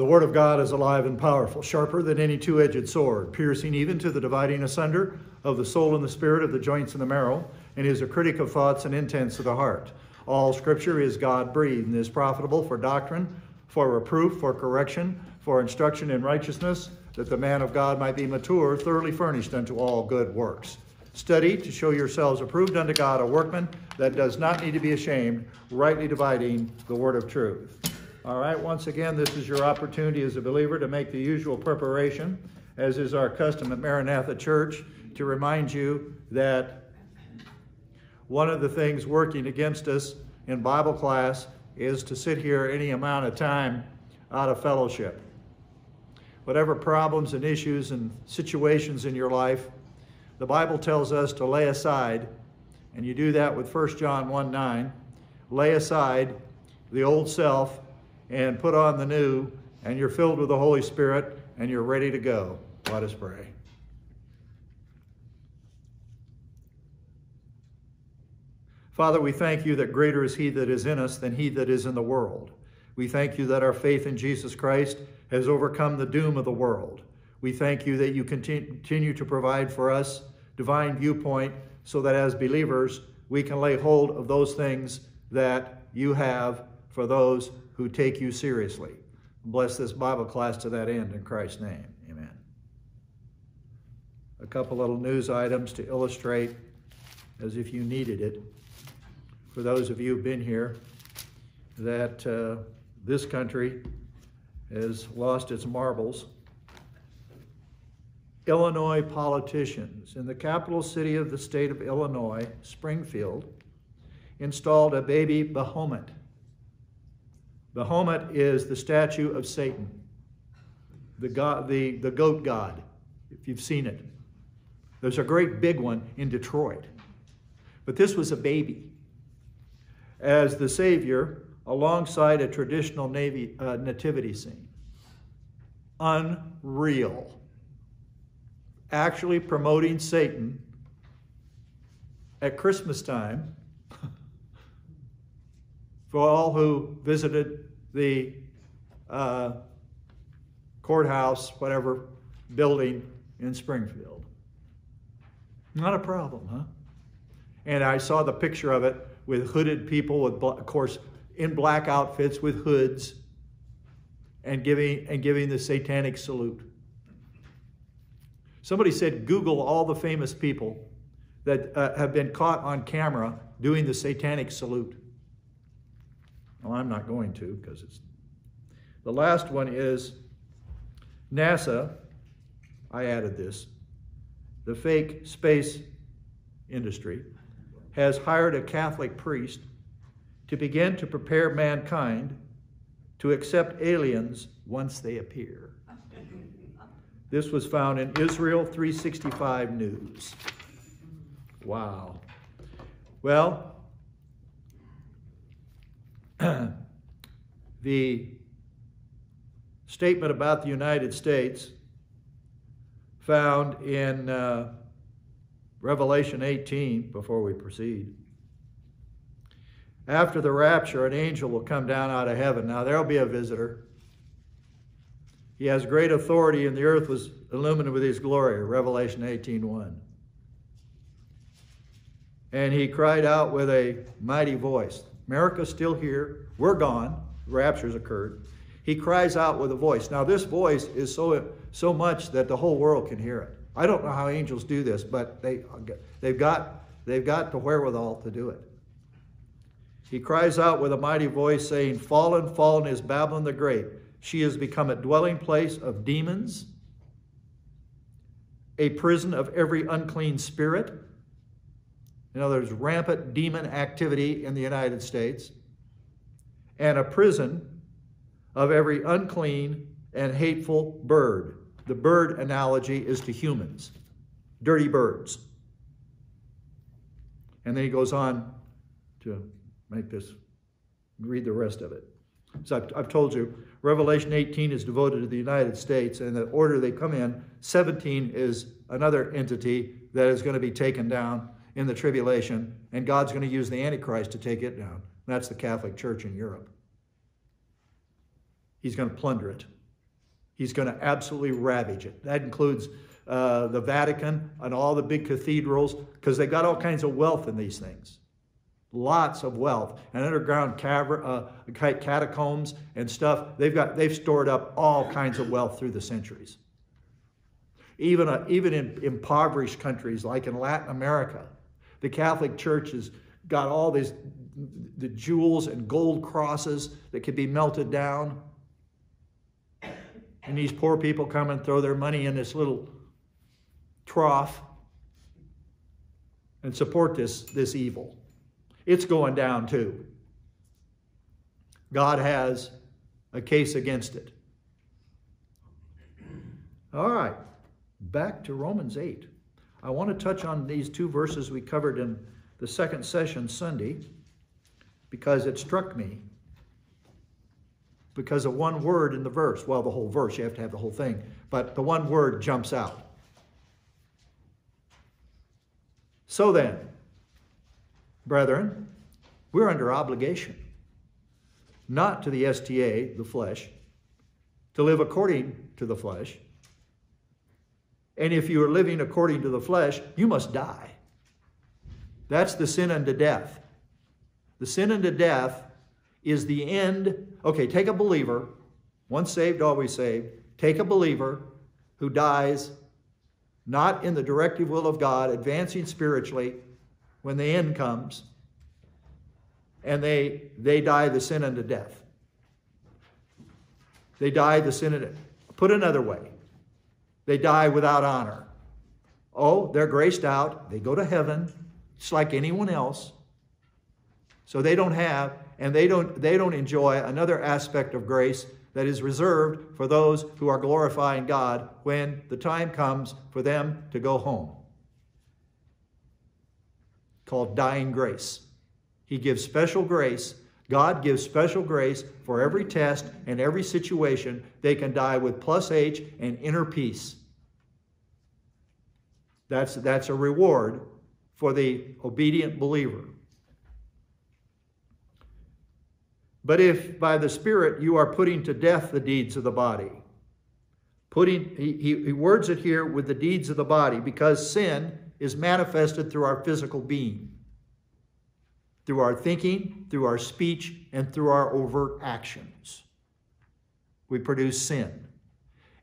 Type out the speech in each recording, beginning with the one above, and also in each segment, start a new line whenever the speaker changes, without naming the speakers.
The word of God is alive and powerful, sharper than any two edged sword, piercing even to the dividing asunder of the soul and the spirit, of the joints and the marrow, and is a critic of thoughts and intents of the heart. All scripture is God breathed and is profitable for doctrine, for reproof, for correction, for instruction in righteousness, that the man of God might be mature, thoroughly furnished unto all good works. Study to show yourselves approved unto God, a workman that does not need to be ashamed, rightly dividing the word of truth. All right, once again, this is your opportunity as a believer to make the usual preparation, as is our custom at Maranatha Church, to remind you that one of the things working against us in Bible class is to sit here any amount of time out of fellowship. Whatever problems and issues and situations in your life, the Bible tells us to lay aside, and you do that with 1 John 1 9. Lay aside the old self and put on the new, and you're filled with the Holy Spirit and you're ready to go. Let us pray. Father, we thank you that greater is He that is in us than He that is in the world. We thank you that our faith in Jesus Christ has overcome the doom of the world. We thank you that you continue to provide for us divine viewpoint so that as believers we can lay hold of those things that you have for those who take you seriously. Bless this Bible class to that end in Christ's name. Amen. A couple little news items to illustrate as if you needed it for those of you who've been here, that uh, this country has lost its marbles. Illinois politicians in the capital city of the state of Illinois, Springfield, installed a baby Baphomet. Baphomet is the statue of Satan, the, god, the, the goat god, if you've seen it. There's a great big one in Detroit. But this was a baby as the Savior alongside a traditional navy, uh, nativity scene. Unreal. Actually promoting Satan at Christmas time for all who visited the uh, courthouse, whatever building in Springfield. Not a problem, huh? And I saw the picture of it with hooded people, with of course in black outfits with hoods, and giving and giving the satanic salute. Somebody said, Google all the famous people that uh, have been caught on camera doing the satanic salute. Well, I'm not going to because it's. The last one is NASA. I added this. The fake space industry has hired a Catholic priest to begin to prepare mankind to accept aliens once they appear. This was found in Israel 365 News. Wow. Well, the statement about the United States found in uh, Revelation 18, before we proceed. After the rapture, an angel will come down out of heaven. Now, there'll be a visitor. He has great authority, and the earth was illumined with his glory. Revelation 18 1. And he cried out with a mighty voice. America's still here. We're gone. Rapture's occurred. He cries out with a voice. Now, this voice is so, so much that the whole world can hear it. I don't know how angels do this, but they, they've, got, they've got the wherewithal to do it. He cries out with a mighty voice, saying, Fallen, fallen is Babylon the Great. She has become a dwelling place of demons, a prison of every unclean spirit. In other words, rampant demon activity in the United States, and a prison of every unclean and hateful bird. The bird analogy is to humans, dirty birds. And then he goes on to make this, read the rest of it. So I've, I've, told you, Revelation 18 is devoted to the United States, and the order they come in, 17 is another entity that is going to be taken down in the tribulation, and God's going to use the Antichrist to take it down. That's the Catholic Church in Europe. He's going to plunder it. He's going to absolutely ravage it. That includes uh, the Vatican and all the big cathedrals because they got all kinds of wealth in these things. Lots of wealth and underground caver- uh, catacombs and stuff. They've got they've stored up all kinds of wealth through the centuries. Even uh, even in impoverished countries like in Latin America, the Catholic Church has got all these the jewels and gold crosses that could be melted down. And these poor people come and throw their money in this little trough and support this, this evil. It's going down too. God has a case against it. All right, back to Romans 8. I want to touch on these two verses we covered in the second session Sunday because it struck me because of one word in the verse. Well, the whole verse, you have to have the whole thing, but the one word jumps out. So then, brethren, we're under obligation, not to the STA, the flesh, to live according to the flesh. And if you are living according to the flesh, you must die. That's the sin unto death. The sin unto death is the end. Okay, take a believer, once saved, always saved. Take a believer who dies not in the directive will of God, advancing spiritually when the end comes, and they, they die the sin unto death. They die the sin unto Put another way, they die without honor. Oh, they're graced out. They go to heaven, just like anyone else. So they don't have, and they don't, they don't enjoy another aspect of grace that is reserved for those who are glorifying God when the time comes for them to go home. Called dying grace. He gives special grace. God gives special grace for every test and every situation. They can die with plus H and inner peace. That's, that's a reward for the obedient believer. But if by the Spirit you are putting to death the deeds of the body, putting, he, he, words it here with the deeds of the body because sin is manifested through our physical being, through our thinking, through our speech, and through our overt actions. We produce sin.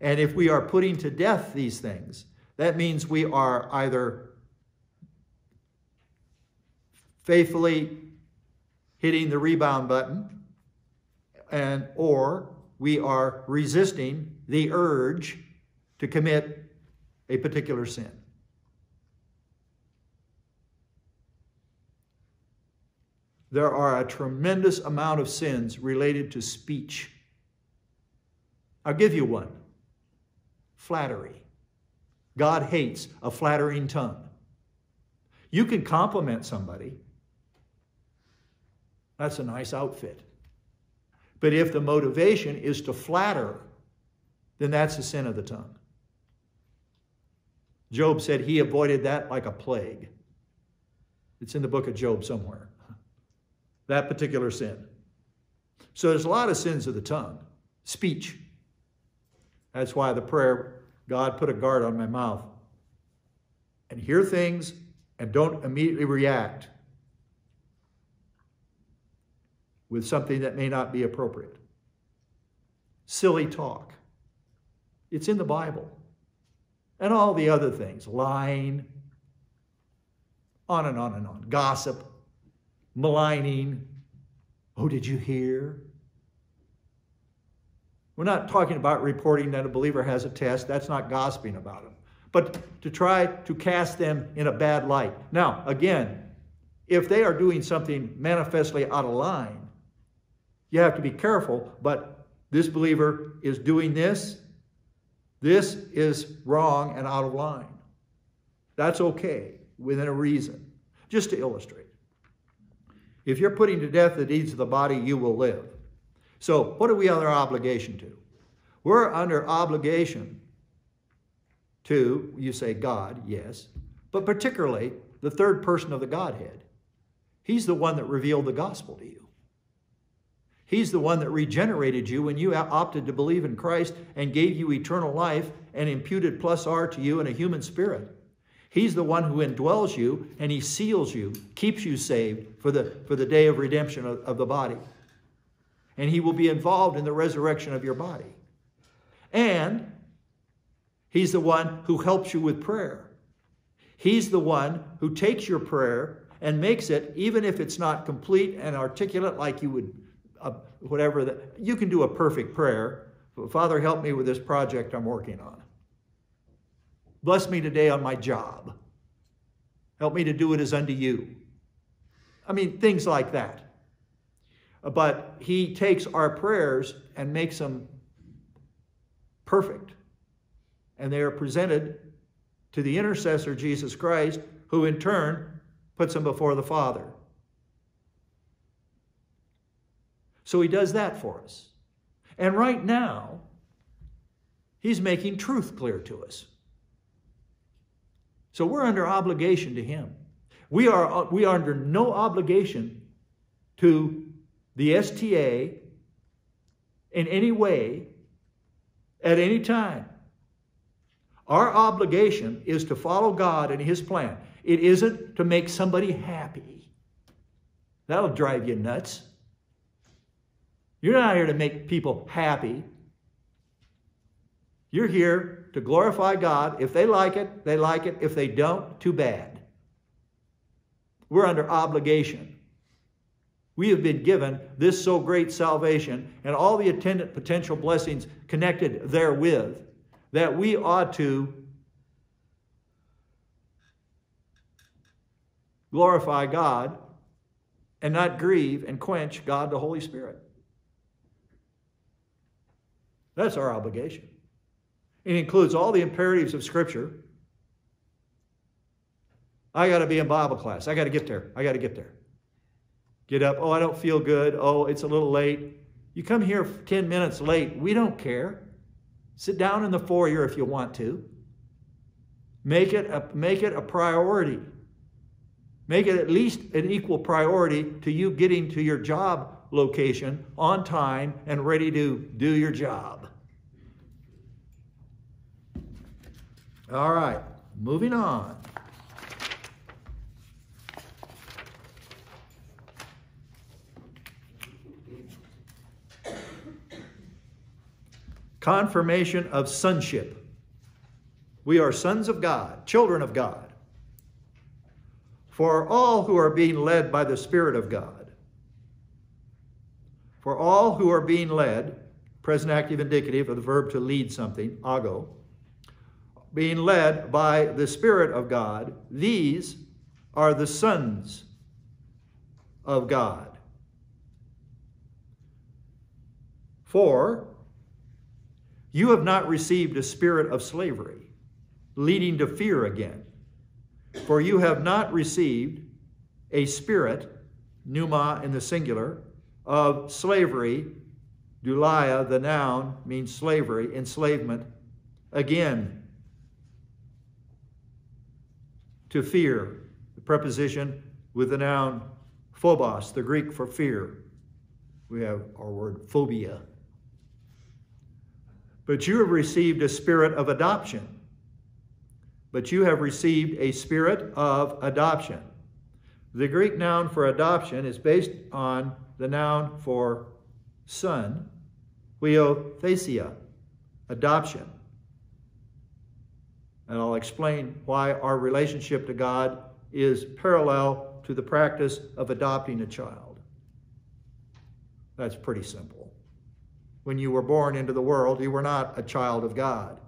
And if we are putting to death these things, that means we are either faithfully hitting the rebound button and or we are resisting the urge to commit a particular sin. There are a tremendous amount of sins related to speech. I'll give you one flattery. God hates a flattering tongue. You can compliment somebody. That's a nice outfit. But if the motivation is to flatter, then that's the sin of the tongue. Job said he avoided that like a plague. It's in the book of Job somewhere. That particular sin. So there's a lot of sins of the tongue. Speech. That's why the prayer, God put a guard on my mouth. And hear things and don't immediately react with something that may not be appropriate. Silly talk. It's in the Bible. And all the other things lying, on and on and on. Gossip, maligning. Oh, did you hear? We're not talking about reporting that a believer has a test. That's not gossiping about them. But to try to cast them in a bad light. Now, again, if they are doing something manifestly out of line, you have to be careful, but this believer is doing this. This is wrong and out of line. That's okay within a reason. Just to illustrate. If you're putting to death the deeds of the body, you will live. So, what are we under obligation to? We're under obligation to, you say God, yes, but particularly the third person of the Godhead. He's the one that revealed the gospel to you. He's the one that regenerated you when you opted to believe in Christ and gave you eternal life and imputed plus R to you in a human spirit. He's the one who indwells you and he seals you, keeps you saved for the, for the day of redemption of, of the body. And he will be involved in the resurrection of your body. And he's the one who helps you with prayer. He's the one who takes your prayer and makes it, even if it's not complete and articulate like you would a, whatever that you can do a perfect prayer. Father, help me with this project I'm working on. Bless me today on my job. Help me to do it as unto you. I mean, things like that. Uh, but he takes our prayers and makes them perfect. And they are presented to the intercessor, Jesus Christ, who in turn puts them before the Father. So he does that for us. And right now, he's making truth clear to us. So we're under obligation to him. We are, uh, we are under no obligation to the STA in any way at any time. Our obligation is to follow God and His plan. It isn't to make somebody happy. That'll drive you nuts. You're not here to make people happy. You're here to glorify God. If they like it, they like it. If they don't, too bad. We're under obligation. We have been given this so great salvation and all the attendant potential blessings connected therewith that we ought to glorify God and not grieve and quench God the Holy Spirit. That's our obligation. It includes all the imperatives of Scripture. I got to be in Bible class. I got to get there. I got to get there. Get up. Oh, I don't feel good. Oh, it's a little late. You come here 10 minutes late. We don't care. Sit down in the foyer if you want to. Make it a, make it a priority. Make it at least an equal priority to you getting to your job location on time and ready to do your job. All right, moving on. Confirmation of sonship. We are sons of God, children of God. For all who are being led by the Spirit of God, for all who are being led, present active indicative of the verb to lead something, ago, being led by the Spirit of God, these are the sons of God. For you have not received a spirit of slavery, leading to fear again. For you have not received a spirit, pneuma in the singular, of slavery, dulia, the noun, means slavery, enslavement, again, to fear, the preposition with the noun phobos, the Greek for fear. We have our word phobia. But you have received a spirit of adoption. But you have received a spirit of adoption. The Greek noun for adoption is based on the noun for son, huiothesia, adoption. And I'll explain why our relationship to God is parallel to the practice of adopting a child. That's pretty simple. When you were born into the world, you were not a child of God.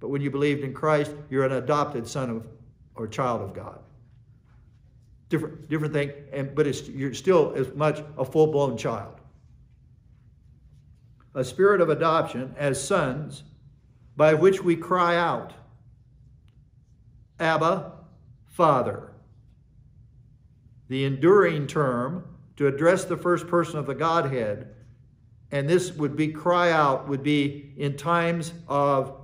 But when you believed in Christ, you're an adopted son of or child of God different different thing, and but it's you're still as much a full-blown child. A spirit of adoption as sons, by which we cry out, Abba, Father. The enduring term to address the first person of the Godhead, and this would be cry out, would be in times of,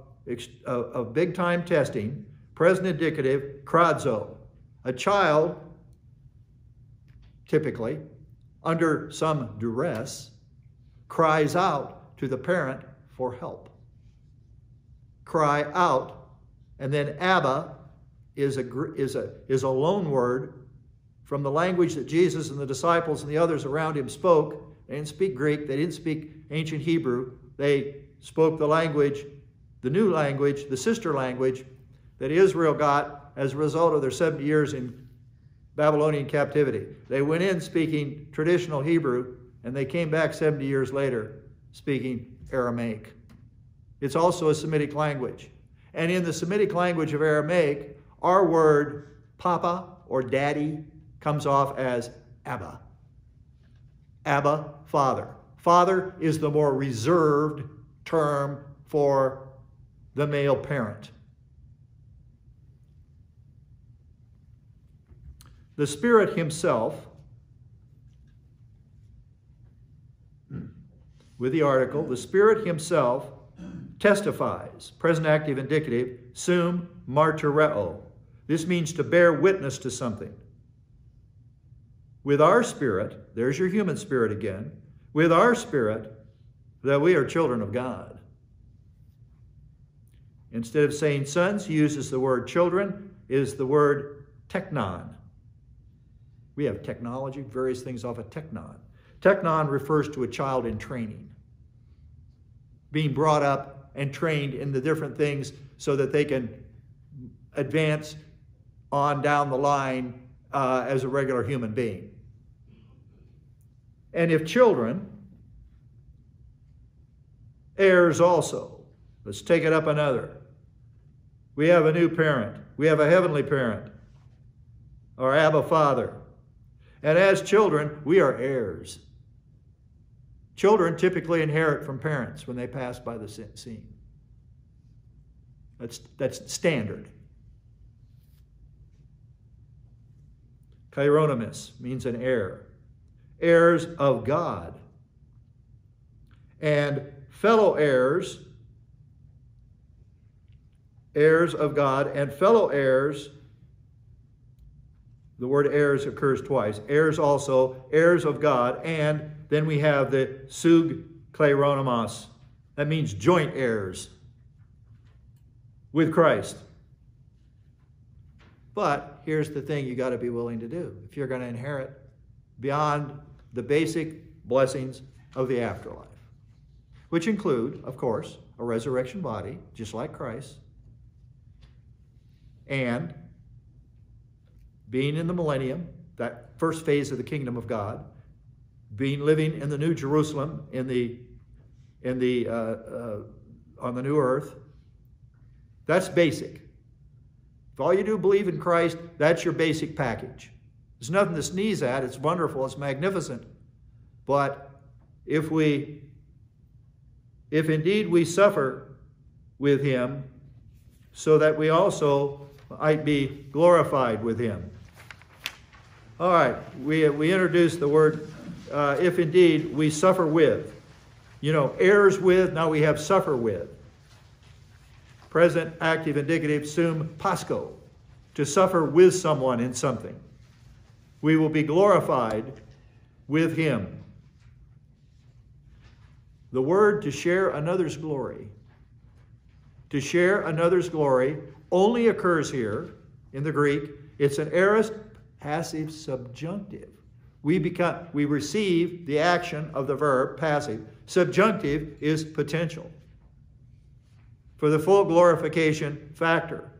of, big time testing, present indicative, kradzo. A child typically, under some duress, cries out to the parent for help. Cry out. And then Abba is a, is a, is a loan word from the language that Jesus and the disciples and the others around him spoke. They didn't speak Greek, they didn't speak ancient Hebrew. They spoke the language, the new language, the sister language that Israel got as a result of their 70 years in Babylonian captivity. They went in speaking traditional Hebrew, and they came back 70 years later speaking Aramaic. It's also a Semitic language. And in the Semitic language of Aramaic, our word papa or daddy comes off as Abba. Abba, father. Father is the more reserved term for the male parent. The Spirit Himself, with the article, the Spirit Himself testifies, present active indicative, sum martyreo. This means to bear witness to something. With our spirit, there's your human spirit again, with our spirit, that we are children of God. Instead of saying sons, he uses the word children, is the word teknon. We have technology, various things off of teknon. Teknon refers to a child in training, being brought up and trained in the different things so that they can advance on down the line uh, as a regular human being. And if children, heirs also. Let's take it up another. We have a new parent. We have a heavenly parent, our Abba Father. And as children, we are heirs. Children typically inherit from parents when they pass by the scene. That's, that's standard. Kleronomos means an heir. Heirs of God. And fellow heirs, heirs of God, and fellow heirs the word heirs occurs twice. Heirs also, heirs of God, and then we have the sug kleronomos. That means joint heirs with Christ. But here's the thing you got to be willing to do if you're going to inherit beyond the basic blessings of the afterlife, which include, of course, a resurrection body, just like Christ, and being in the millennium, that first phase of the kingdom of God, being living in the new Jerusalem, in the, in the, uh, uh, on the new earth, that's basic. If all you do believe in Christ, that's your basic package. There's nothing to sneeze at. It's wonderful. It's magnificent. But if we, if indeed we suffer with him, so that we also might be glorified with him. All right, we, we introduced the word, uh, if indeed we suffer with. You know, heirs with, now we have suffer with. Present, active, indicative, sum pasco, to suffer with someone in something. We will be glorified with him. The word to share another's glory, to share another's glory, only occurs here in the Greek. It's an aorist passive subjunctive. We become we receive the action of the verb passive. Subjunctive is potential. For the full glorification factor.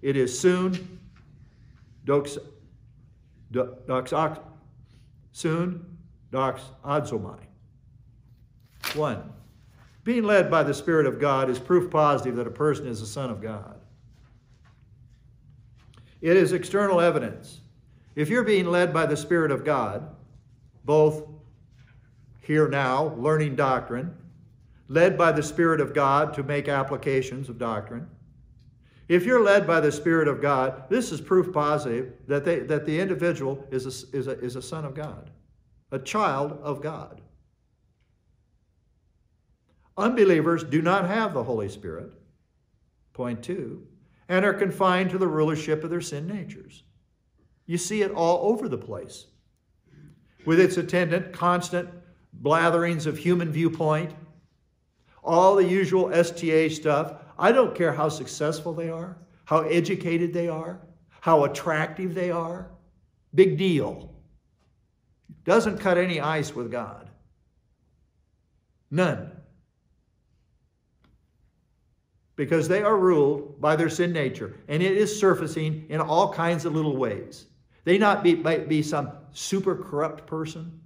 It is soon dox dox soon dox adzomai. One. Being led by the Spirit of God is proof positive that a person is a son of God. It is external evidence. If you're being led by the Spirit of God, both here now, learning doctrine, led by the Spirit of God to make applications of doctrine, if you're led by the Spirit of God, this is proof positive that, they, that the individual is a, is, a, is a son of God, a child of God. Unbelievers do not have the Holy Spirit. Point two and are confined to the rulership of their sin natures. You see it all over the place with its attendant constant blatherings of human viewpoint, all the usual STA stuff. I don't care how successful they are, how educated they are, how attractive they are. Big deal. Doesn't cut any ice with God. None. Because they are ruled by their sin nature, and it is surfacing in all kinds of little ways. They not be, might be some super corrupt person,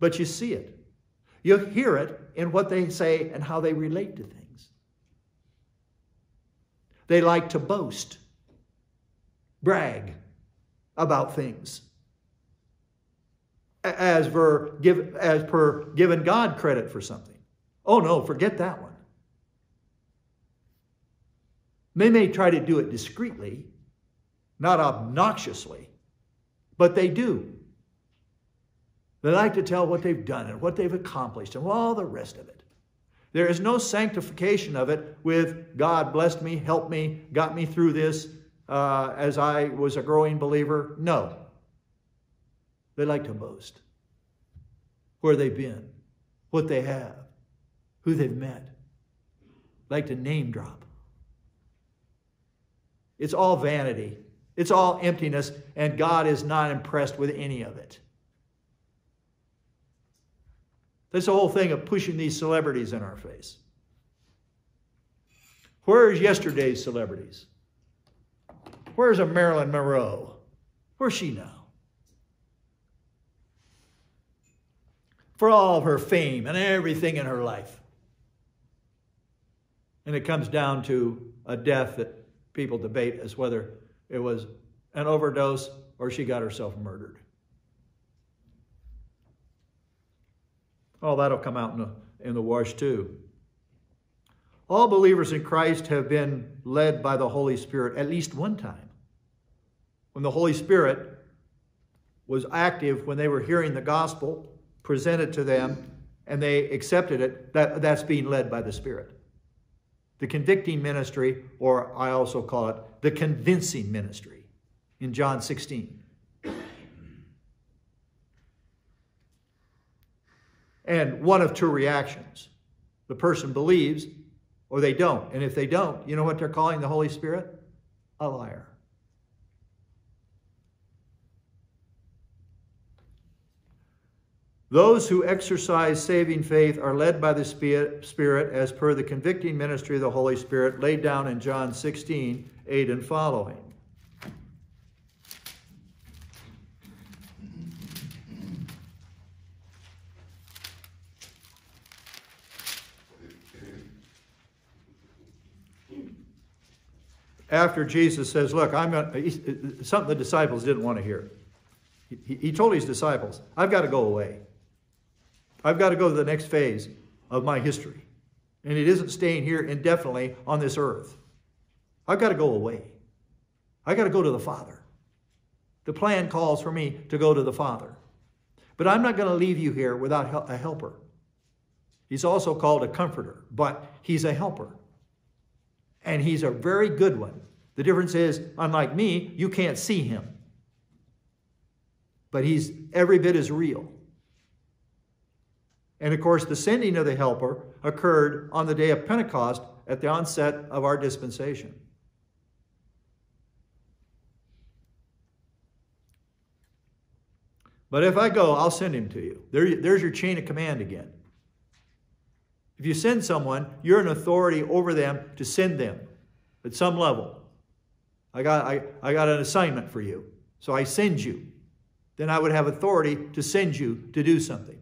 but you see it. You hear it in what they say and how they relate to things. They like to boast, brag about things as per, give, as per giving God credit for something. Oh no, forget that one. They may try to do it discreetly, not obnoxiously, but they do. They like to tell what they've done and what they've accomplished and all the rest of it. There is no sanctification of it with God blessed me, helped me, got me through this uh, as I was a growing believer. No. They like to boast where they've been, what they have, who they've met. Like to name drop. It's all vanity. It's all emptiness, and God is not impressed with any of it. That's the whole thing of pushing these celebrities in our face. Where's yesterday's celebrities? Where's a Marilyn Monroe? Where's she now? For all of her fame and everything in her life. And it comes down to a death that people debate as whether it was an overdose or she got herself murdered. Oh, that'll come out in the, in the wash too. All believers in Christ have been led by the Holy Spirit at least one time. When the Holy Spirit was active, when they were hearing the gospel presented to them and they accepted it, that, that's being led by the Spirit. The convicting ministry, or I also call it the convincing ministry in John 16. And one of two reactions. The person believes or they don't. And if they don't, you know what they're calling the Holy Spirit? A liar. Those who exercise saving faith are led by the Spirit as per the convicting ministry of the Holy Spirit laid down in John 16, 8 and following. After Jesus says, Look, I'm going something the disciples didn't want to hear. He, he told his disciples, I've got to go away. I've got to go to the next phase of my history. And it isn't staying here indefinitely on this earth. I've got to go away. I've got to go to the Father. The plan calls for me to go to the Father. But I'm not going to leave you here without a helper. He's also called a comforter, but he's a helper. And he's a very good one. The difference is, unlike me, you can't see him. But he's every bit as real. And of course, the sending of the helper occurred on the day of Pentecost at the onset of our dispensation. But if I go, I'll send him to you. There, there's your chain of command again. If you send someone, you're an authority over them to send them at some level. I got, I, I got an assignment for you, so I send you. Then I would have authority to send you to do something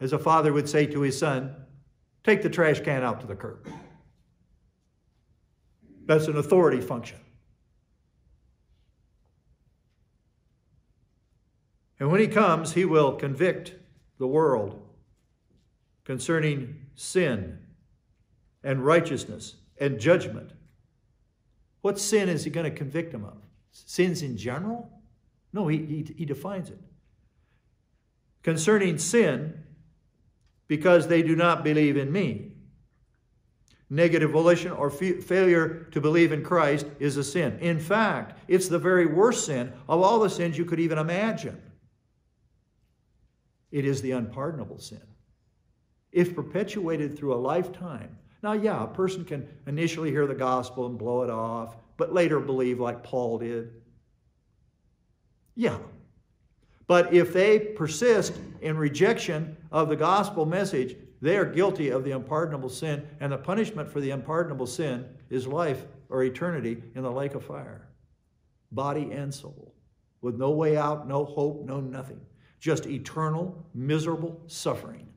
as a father would say to his son, take the trash can out to the curb. That's an authority function. And when he comes, he will convict the world concerning sin and righteousness and judgment. What sin is he going to convict them of? Sins in general? No, he, he, he defines it. Concerning sin, because they do not believe in me. Negative volition or failure to believe in Christ is a sin. In fact, it's the very worst sin of all the sins you could even imagine. it is the unpardonable sin. If perpetuated through a lifetime, now, yeah, a person can initially hear the gospel and blow it off, but later believe like Paul did. Yeah. But if they persist in rejection of the gospel message, they are guilty of the unpardonable sin, and the punishment for the unpardonable sin is life or eternity in the lake of fire, body and soul, with no way out, no hope, no nothing. Just eternal, miserable suffering.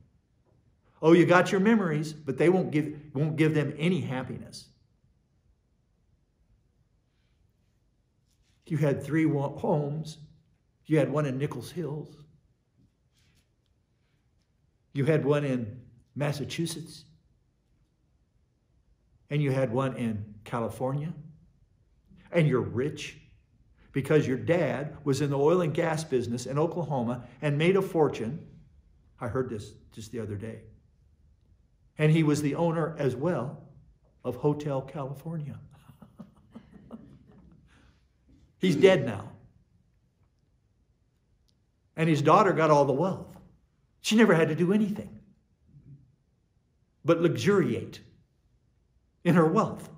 Oh, you got your memories, but they won't give, won't give them any happiness. You had three homes. You had one in Nichols Hills. You had one in Massachusetts. And you had one in California. And you're rich because your dad was in the oil and gas business in Oklahoma and made a fortune. I heard this just the other day. And he was the owner as well of Hotel California. He's dead now. And his daughter got all the wealth. She never had to do anything but luxuriate in her wealth.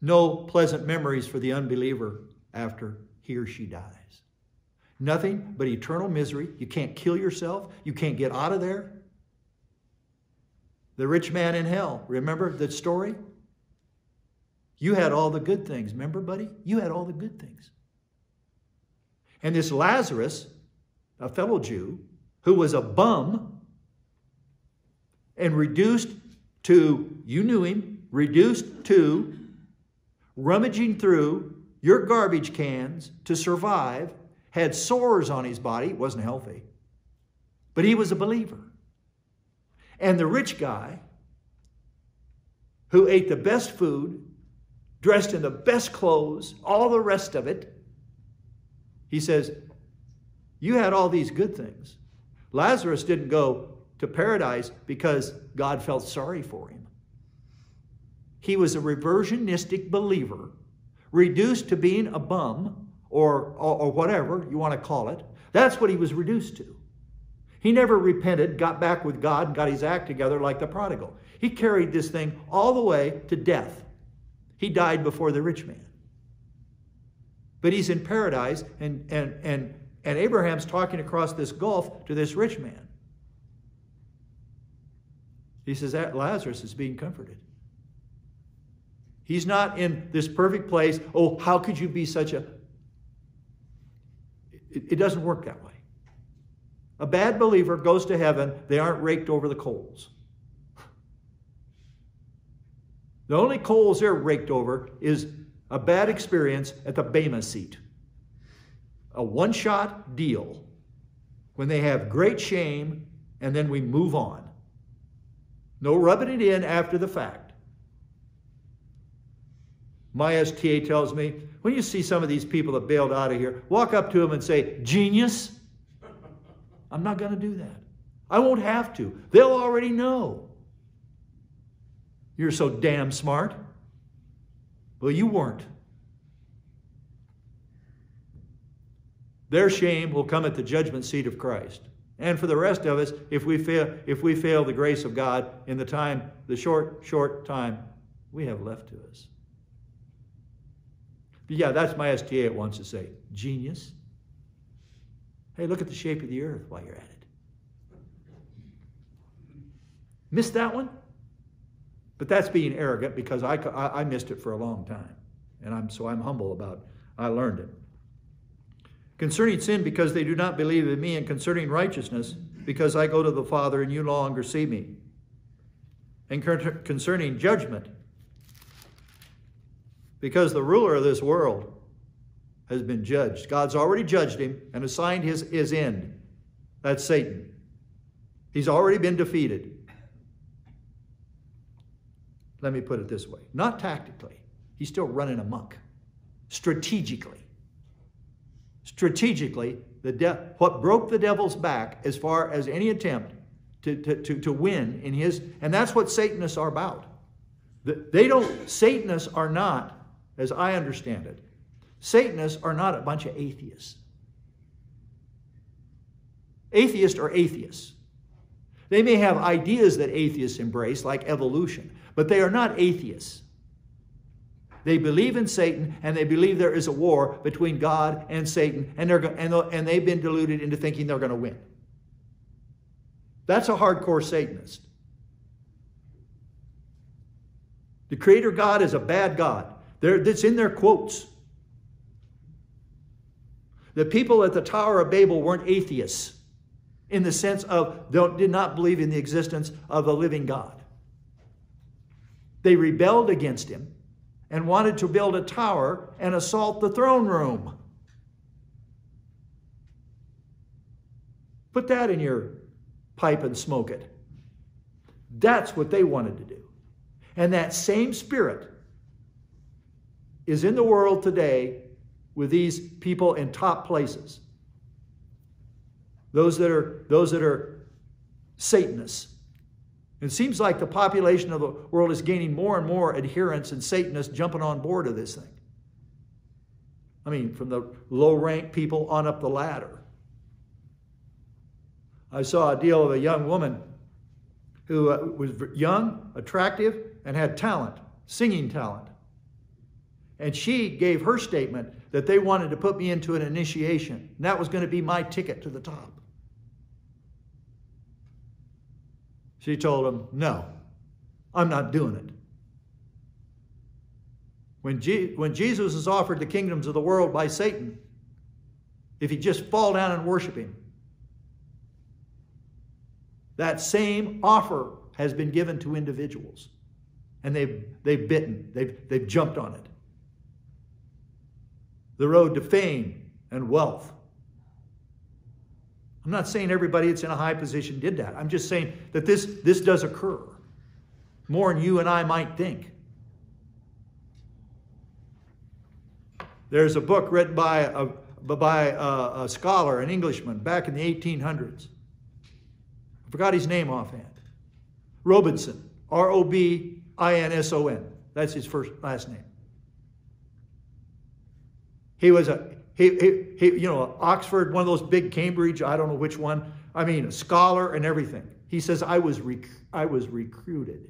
No pleasant memories for the unbeliever after he or she dies. Nothing but eternal misery. You can't kill yourself. You can't get out of there. The rich man in hell. Remember the story? You had all the good things. Remember, buddy? You had all the good things. And this Lazarus, a fellow Jew, who was a bum and reduced to, you knew him, reduced to rummaging through your garbage cans to survive, had sores on his body, wasn't healthy, but he was a believer. And the rich guy who ate the best food, dressed in the best clothes, all the rest of it, he says, You had all these good things. Lazarus didn't go to paradise because God felt sorry for him. He was a reversionistic believer, reduced to being a bum or, or, or, whatever you want to call it. That's what he was reduced to. He never repented, got back with God, got his act together like the prodigal. He carried this thing all the way to death. He died before the rich man. But he's in paradise, and, and, and, and Abraham's talking across this gulf to this rich man. He says that Lazarus is being comforted. He's not in this perfect place. Oh, how could you be such a. It, it doesn't work that way. A bad believer goes to heaven, they aren't raked over the coals. The only coals they're raked over is a bad experience at the Bema seat. A one shot deal when they have great shame and then we move on. No rubbing it in after the fact. My STA tells me when you see some of these people that bailed out of here, walk up to them and say, Genius. I'm not going to do that. I won't have to. They'll already know. You're so damn smart. Well, you weren't. Their shame will come at the judgment seat of Christ. And for the rest of us, if we fail, if we fail the grace of God in the time, the short, short time we have left to us. Yeah, that's my STA it wants to say. Genius. Hey, look at the shape of the earth while you're at it. Missed that one? But that's being arrogant because I, I, I missed it for a long time. And I'm, so I'm humble about I learned it. Concerning sin, because they do not believe in me, and concerning righteousness, because I go to the Father and you no longer see me. And concerning judgment, because the ruler of this world has been judged. God's already judged him and assigned his, his end. That's Satan. He's already been defeated. Let me put it this way not tactically, he's still running amok. Strategically. Strategically, the de- what broke the devil's back as far as any attempt to, to, to, to win in his, and that's what Satanists are about. They don't, Satanists are not as I understand it, Satanists are not a bunch of atheists. Atheists are atheists. They may have ideas that atheists embrace, like evolution, but they are not atheists. They believe in Satan and they believe there is a war between God and Satan, and, they're, and, and they've been deluded into thinking they're going to win. That's a hardcore Satanist. The Creator God is a bad God. That's in their quotes. The people at the Tower of Babel weren't atheists in the sense of they did not believe in the existence of a living God. They rebelled against him and wanted to build a tower and assault the throne room. Put that in your pipe and smoke it. That's what they wanted to do. And that same spirit is in the world today with these people in top places. Those that are those that are Satanists. It seems like the population of the world is gaining more and more adherents and Satanists jumping on board of this thing. I mean, from the low rank people on up the ladder. I saw a deal of a young woman who uh, was young, attractive, and had talent, singing talent. And she gave her statement that they wanted to put me into an initiation. And that was going to be my ticket to the top. She told him, No, I'm not doing it. When, Je- when Jesus is offered the kingdoms of the world by Satan, if he just fall down and worship him, that same offer has been given to individuals. And they've, they've bitten, they've, they've jumped on it. The road to fame and wealth I'm not saying everybody that's in a high position did that. I'm just saying that this, this does occur more than you and I might think. There's a book written by a, by a, a scholar, an Englishman, back in the 1800s. I forgot his name offhand. Robinson, R O B I N S O N. That's his first last name. He was a he, he, he, you know, Oxford, one of those big Cambridge, I don't know which one. I mean, a scholar and everything. He says, I was, rec- I was recruited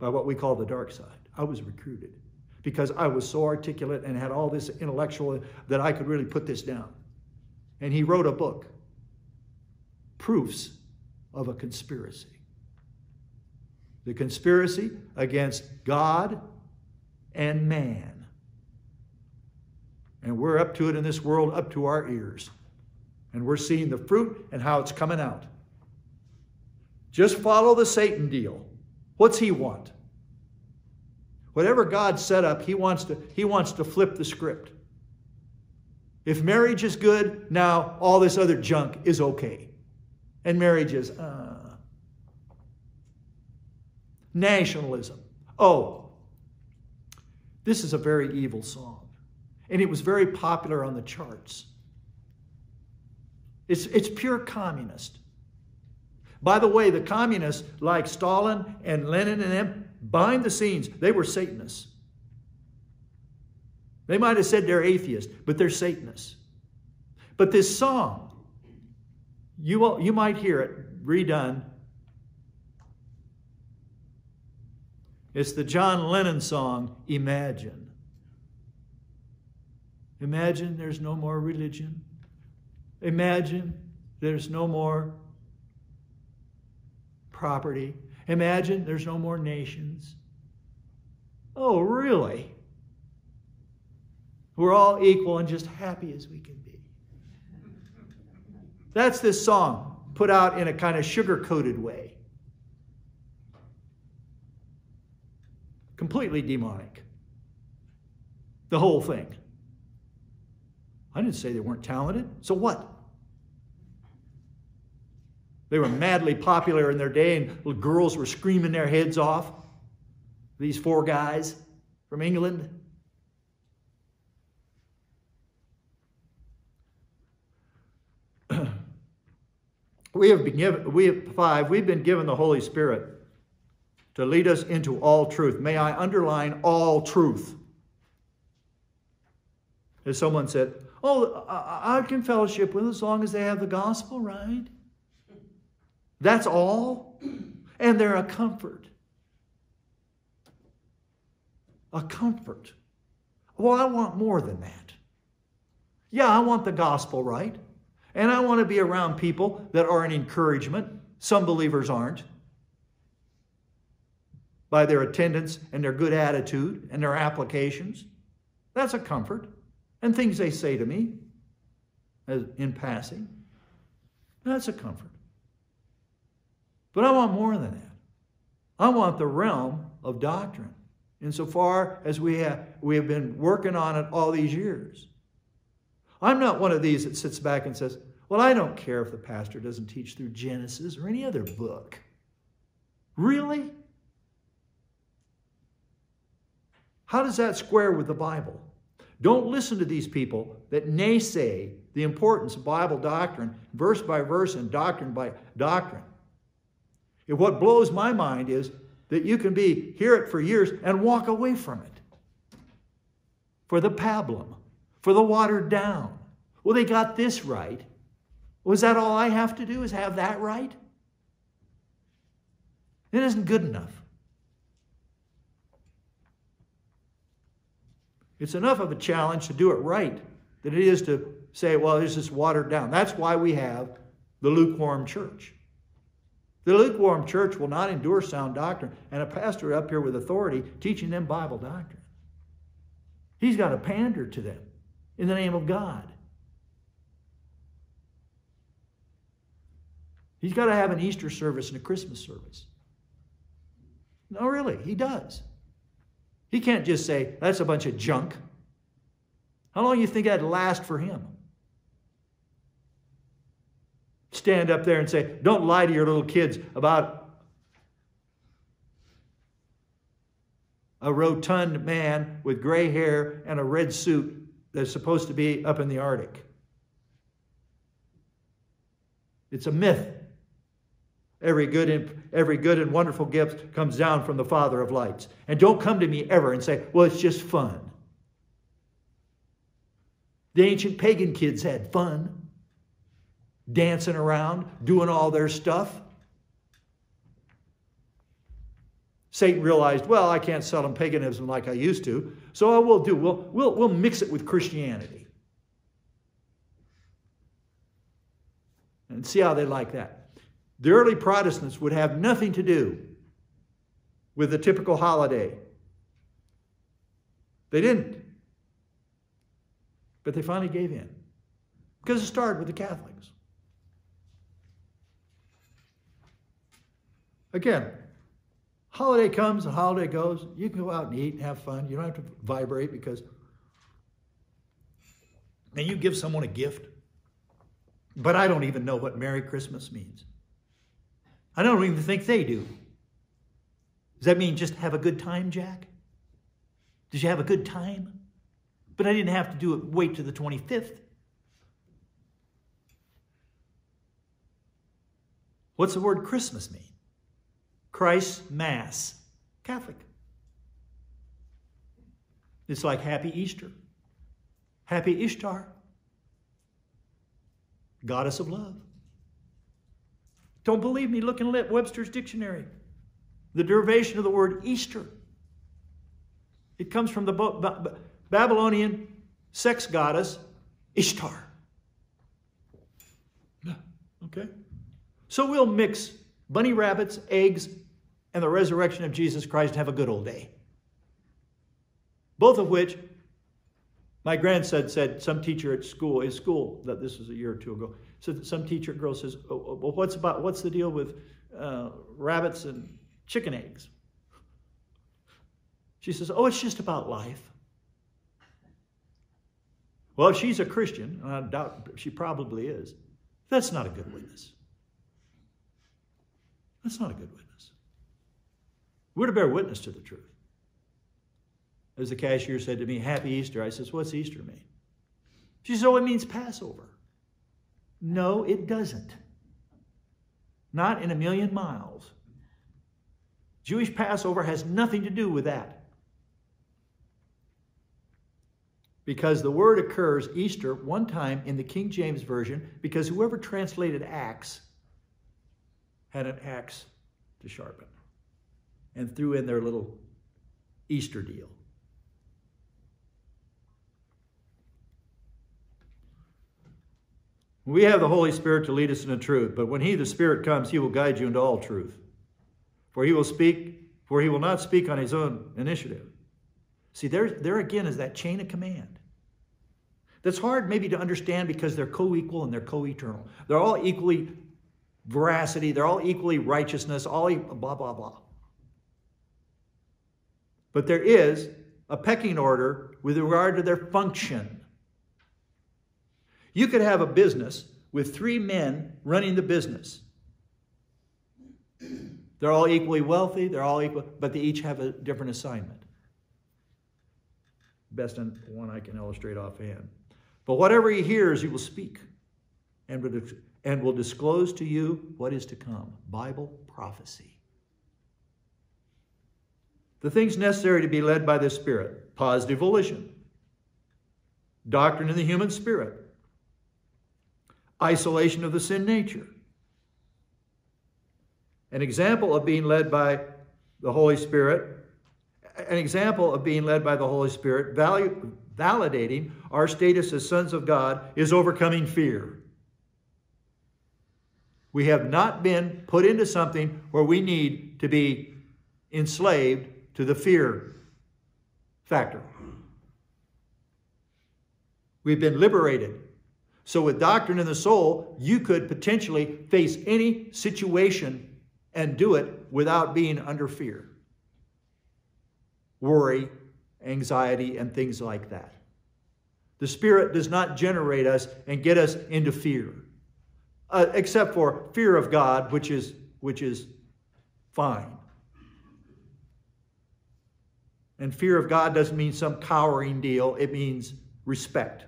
by what we call the dark side. I was recruited because I was so articulate and had all this intellectual that I could really put this down. And he wrote a book, Proofs of a Conspiracy. The conspiracy against God and man. And we're up to it in this world, up to our ears. And we're seeing the fruit and how it's coming out. Just follow the Satan deal. What's he want? Whatever God set up, he wants to, he wants to flip the script. If marriage is good, now all this other junk is okay. And marriage is, uh, nationalism. Oh, this is a very evil song and it was very popular on the charts. It's, it's pure communist. By the way, the communists, like Stalin and Lenin and them, behind the scenes, they were Satanists. They might have said they're atheists, but they're Satanists. But this song, you, will, you might hear it redone. It's the John Lennon song, Imagine. Imagine there's no more religion. Imagine there's no more property. Imagine there's no more nations. Oh, really? We're all equal and just happy as we can be. That's this song put out in a kind of sugar coated way. Completely demonic. The whole thing. I didn't say they weren't talented. So what? They were madly popular in their day, and little girls were screaming their heads off. These four guys from England. we have been given, we have five, we've been given the Holy Spirit to lead us into all truth. May I underline all truth. As someone said, Oh, I can fellowship with them as long as they have the gospel, right? That's all. And they're a comfort. A comfort. Well, I want more than that. Yeah, I want the gospel, right? And I want to be around people that are an encouragement. Some believers aren't. By their attendance and their good attitude and their applications. That's a comfort and things they say to me as in passing. That's a comfort. But I want more than that. I want the realm of doctrine, insofar as we have, we have been working on it all these years. I'm not one of these that sits back and says, Well, I don't care if the pastor doesn't teach through Genesis or any other book. Really? How does that square with the Bible? Don't listen to these people that naysay the importance of Bible doctrine, verse by verse and doctrine by doctrine. What blows my mind is that you can be hear it for years and walk away from it. For the pablum, for the watered down. Well, they got this right. Was that all I have to do is have that right? It isn't good enough. It's enough of a challenge to do it right that it is to say, well, it's just watered down. That's why we have the lukewarm church. The lukewarm church will not endure sound doctrine, and a pastor up here with authority teaching them Bible doctrine. He's got to pander to them in the name of God. He's got to have an Easter service and a Christmas service. No, really, he does. He can't just say, that's a bunch of junk. How long do you think that'd last for him? Stand up there and say, don't lie to your little kids about a rotund man with gray hair and a red suit that's supposed to be up in the Arctic. It's a myth. Every good and every good and wonderful gift comes down from the Father of lights. And don't come to me ever and say, "Well, it's just fun." The ancient pagan kids had fun, dancing around, doing all their stuff. Satan realized, well, I can't sell them paganism like I used to, so what we'll do, we'll, we'll, we'll mix it with Christianity. And see how they like that. The early Protestants would have nothing to do with the typical holiday. They didn't. But they finally gave in because it started with the Catholics. Again, holiday comes and holiday goes. You can go out and eat and have fun. You don't have to vibrate because. And you give someone a gift. But I don't even know what Merry Christmas means. I don't even think they do. Does that mean just have a good time, Jack? Did you have a good time? But I didn't have to do it, wait to the 25th. What's the word Christmas mean? Christ Mass. Catholic. It's like Happy Easter. Happy Ishtar. Goddess of love. Don't believe me? Look in Webster's dictionary. The derivation of the word Easter. It comes from the Babylonian sex goddess Ishtar. Okay? So we'll mix bunny rabbits, eggs, and the resurrection of Jesus Christ and have a good old day. Both of which my grandson said, some teacher at school, his school, that this was a year or two ago, so some teacher girl says, oh, oh, well, what's about, what's the deal with uh, rabbits and chicken eggs? She says, oh, it's just about life. Well, if she's a Christian, and I doubt she probably is, that's not a good witness. That's not a good witness. We're to bear witness to the truth. As the cashier said to me, Happy Easter. I says, What's Easter mean? She says, Oh, it means Passover. No, it doesn't. Not in a million miles. Jewish Passover has nothing to do with that. Because the word occurs Easter one time in the King James Version, because whoever translated Acts had an axe to sharpen and threw in their little Easter deal. We have the Holy Spirit to lead us into truth, but when He, the Spirit, comes, He will guide you into all truth. For He will speak, for He will not speak on His own initiative. See, there, there again is that chain of command. That's hard maybe to understand because they're co equal and they're co eternal. They're all equally veracity, they're all equally righteousness, all e blah, blah, blah. But there is a pecking order with regard to their function. You could have a business with three men running the business. They're all equally wealthy, they're all equal, but they each have a different assignment. Best one I can illustrate offhand. But whatever he hears, he will speak and, and will disclose to you what is to come Bible prophecy. The things necessary to be led by the Spirit positive volition, doctrine in the human spirit, isolation of the sin nature. An example of being led by the Holy Spirit, an example of being led by the Holy Spirit, value, validating our status as sons of God, is overcoming fear. We have not been put into something where we need to be enslaved to the fear factor. We've been liberated so, with doctrine in the soul, you could potentially face any situation and do it without being under fear, worry, anxiety, and things like that. The Spirit does not generate us and get us into fear, uh, except for fear of God, which is, which is fine. And fear of God doesn't mean some cowering deal, it means respect.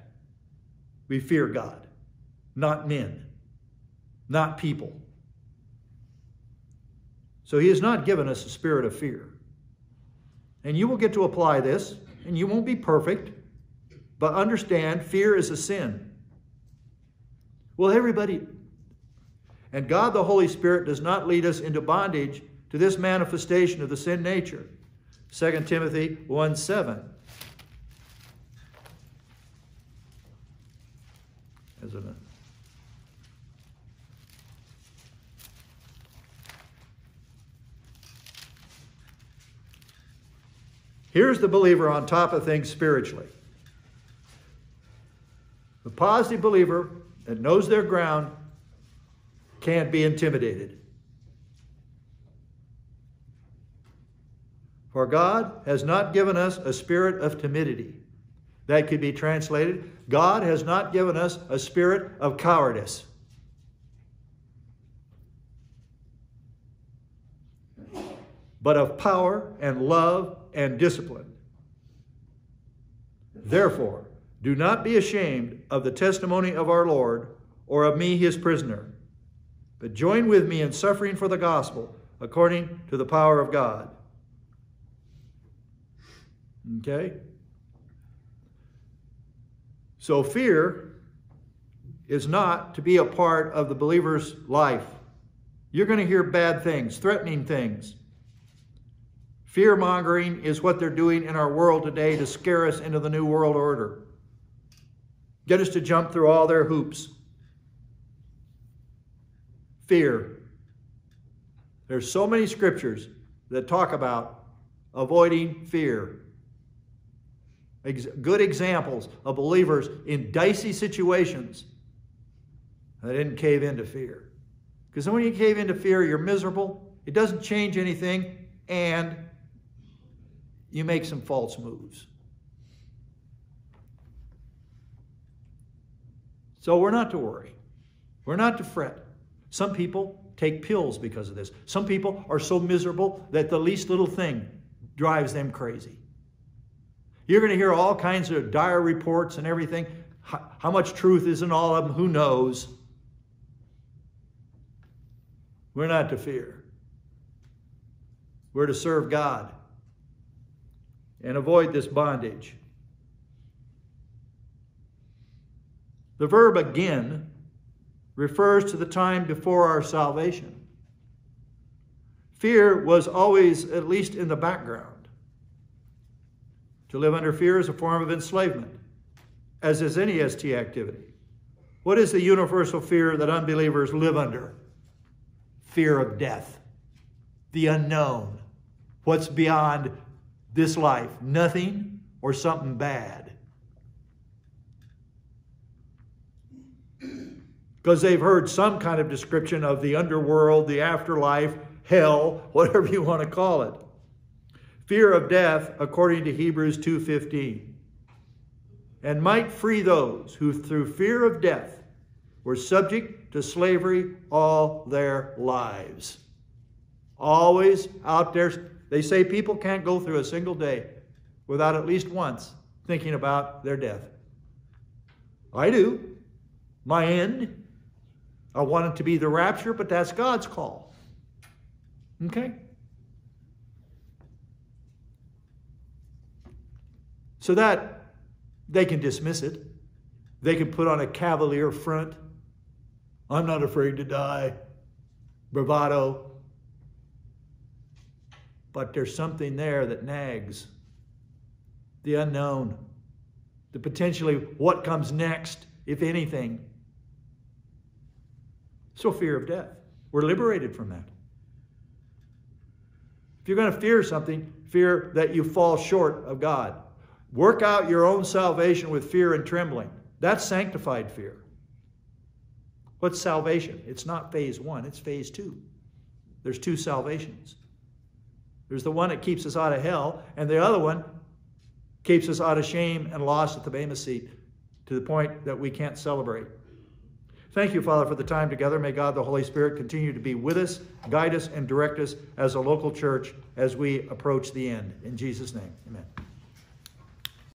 We fear God, not men, not people. So he has not given us a spirit of fear. And you will get to apply this, and you won't be perfect, but understand fear is a sin. Well, everybody, and God the Holy Spirit does not lead us into bondage to this manifestation of the sin nature. 2 Timothy 1 7. Isn't it? Here's the believer on top of things spiritually. The positive believer that knows their ground can't be intimidated. For God has not given us a spirit of timidity. That could be translated God has not given us a spirit of cowardice. But of power and love and discipline. Therefore, do not be ashamed of the testimony of our Lord or of me, his prisoner, but join with me in suffering for the gospel according to the power of God. Okay? So fear is not to be a part of the believer's life. You're going to hear bad things, threatening things. Fear mongering is what they're doing in our world today to scare us into the New World Order, get us to jump through all their hoops. Fear. There's so many scriptures that talk about avoiding fear ex good examples of believers in dicey situations that didn't cave into fear. Because when you cave into fear, you're miserable, it doesn't change anything, and you make some false moves. So we're not to worry. We're not to fret. Some people take pills because of this. Some people are so miserable that the least little thing drives them crazy. You're going to hear all kinds of dire reports and everything. How much truth is in all of them, who knows? We're not to fear. We're to serve God and avoid this bondage. The verb again refers to the time before our salvation. Fear was always at least in the background. To live under fear is a form of enslavement, as is any ST activity. What is the universal fear that unbelievers live under? Fear of death, the unknown, what's beyond this life, nothing or something bad. Because they've heard some kind of description of the underworld, the afterlife, hell, whatever you want to call it. Fear of death, according to Hebrews 2:15, and might free those who through fear of death were subject to slavery all their lives. Always out there. They say people can't go through a single day without at least once thinking about their death. I do. My end. I want it to be the rapture, but that's God's call. Okay? So that they can dismiss it. They can put on a cavalier front. I'm not afraid to die. Bravado. But there's something there that nags the unknown, the potentially what comes next, if anything. So, fear of death. We're liberated from that. If you're going to fear something, fear that you fall short of God. Work out your own salvation with fear and trembling. That's sanctified fear. What's salvation? It's not phase one, it's phase two. There's two salvations. There's the one that keeps us out of hell, and the other one keeps us out of shame and loss at the Bema seat to the point that we can't celebrate. Thank you, Father, for the time together. May God the Holy Spirit continue to be with us, guide us, and direct us as a local church as we approach the end. In Jesus' name, amen.